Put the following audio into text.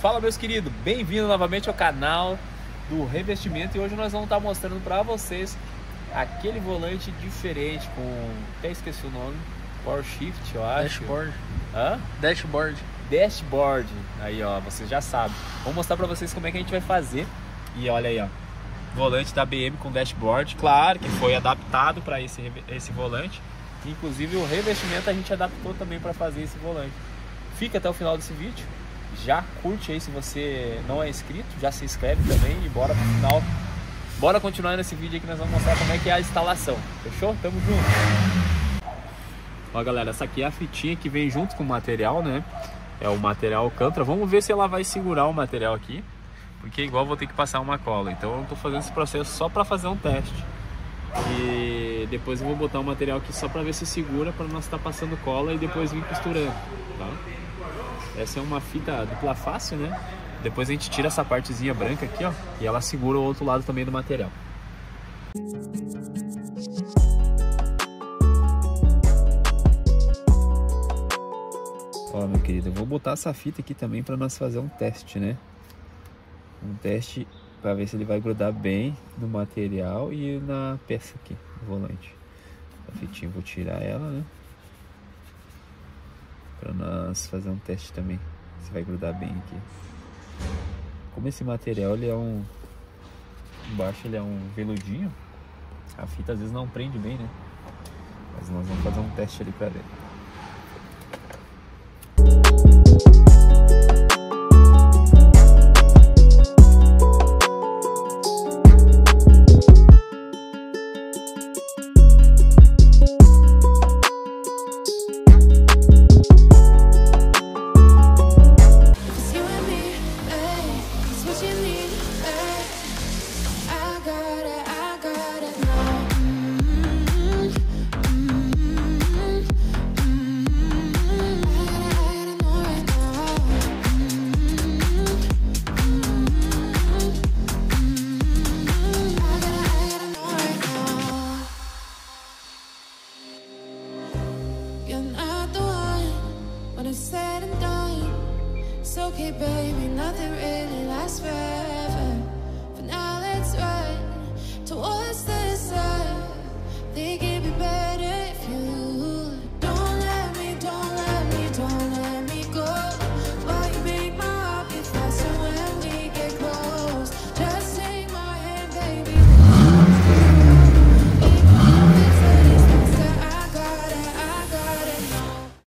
Fala meus queridos, bem-vindo novamente ao canal do revestimento e hoje nós vamos estar mostrando para vocês aquele volante diferente com, até esqueci o nome, Power Shift eu acho. Dashboard. Hã? Dashboard. Dashboard, aí ó, vocês já sabem. Vou mostrar para vocês como é que a gente vai fazer e olha aí ó, volante da BM com dashboard, claro que foi adaptado para esse, esse volante. Inclusive o revestimento a gente adaptou também para fazer esse volante. Fica até o final desse vídeo. Já curte aí se você não é inscrito, já se inscreve também e bora pro final. Bora continuar nesse vídeo aqui que nós vamos mostrar como é que é a instalação. Fechou? Tamo junto. Ó galera, essa aqui é a fitinha que vem junto com o material, né? É o material Alcântara. Vamos ver se ela vai segurar o material aqui. Porque igual vou ter que passar uma cola. Então eu tô fazendo esse processo só para fazer um teste. E depois eu vou botar o material aqui só para ver se segura para nós estar tá passando cola e depois vir costurando, tá? Essa é uma fita dupla face, né? Depois a gente tira essa partezinha branca aqui, ó, e ela segura o outro lado também do material. Ó, meu querido, eu vou botar essa fita aqui também para nós fazer um teste, né? Um teste para ver se ele vai grudar bem no material e na peça aqui, no volante. A fitinha vou tirar ela, né? Para nós fazer um teste também, se vai grudar bem aqui. Como esse material ele é um embaixo ele é um veludinho, a fita às vezes não prende bem, né? Mas nós vamos fazer um teste ali para ver. it's said and done. It's okay, baby, nothing really lasts forever.